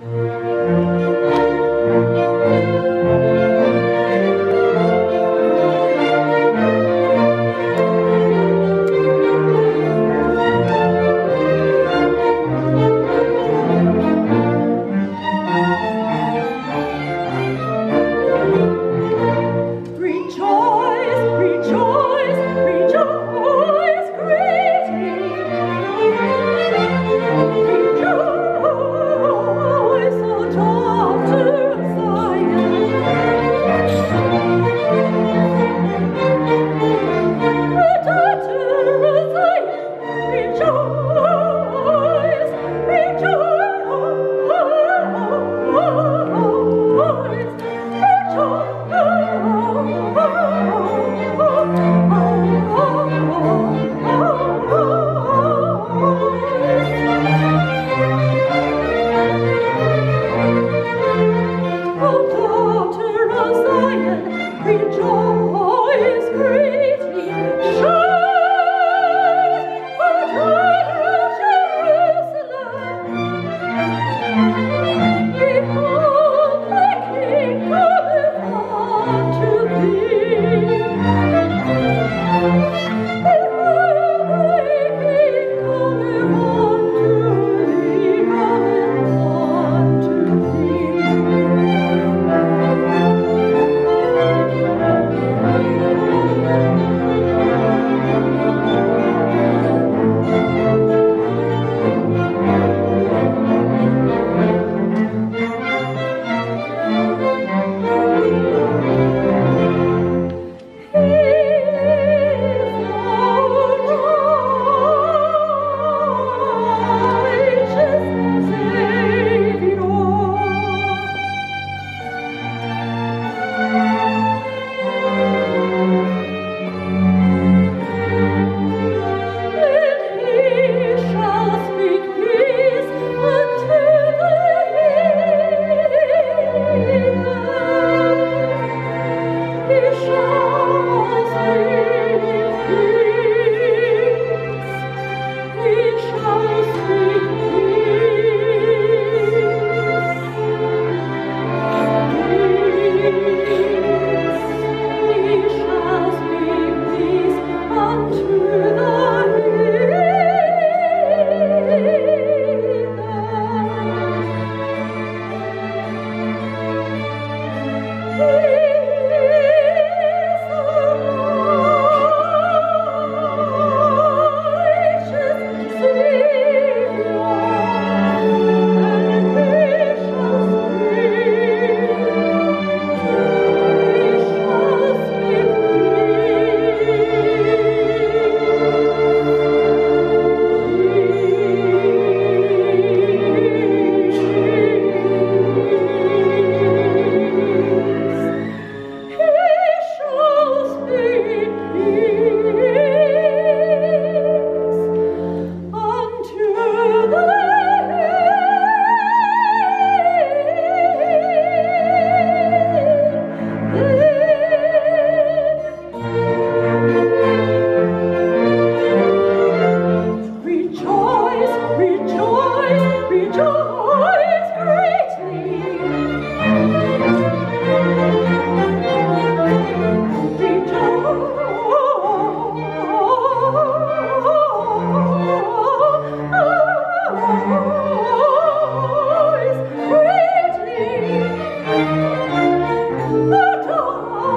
Bye.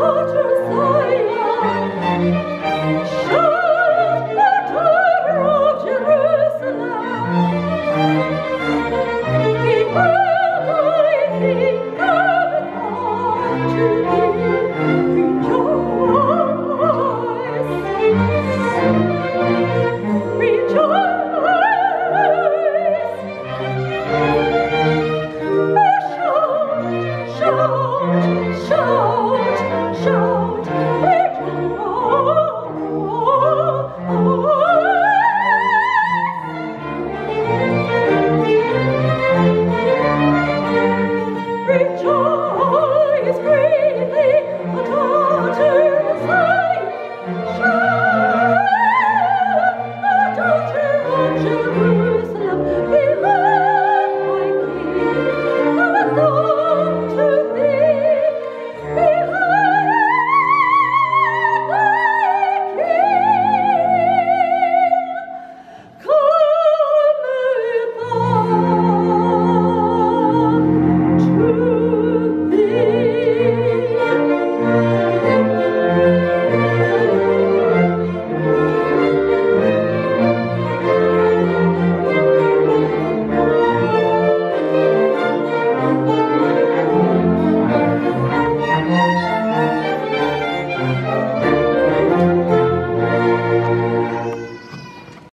waters Oh, it's raining.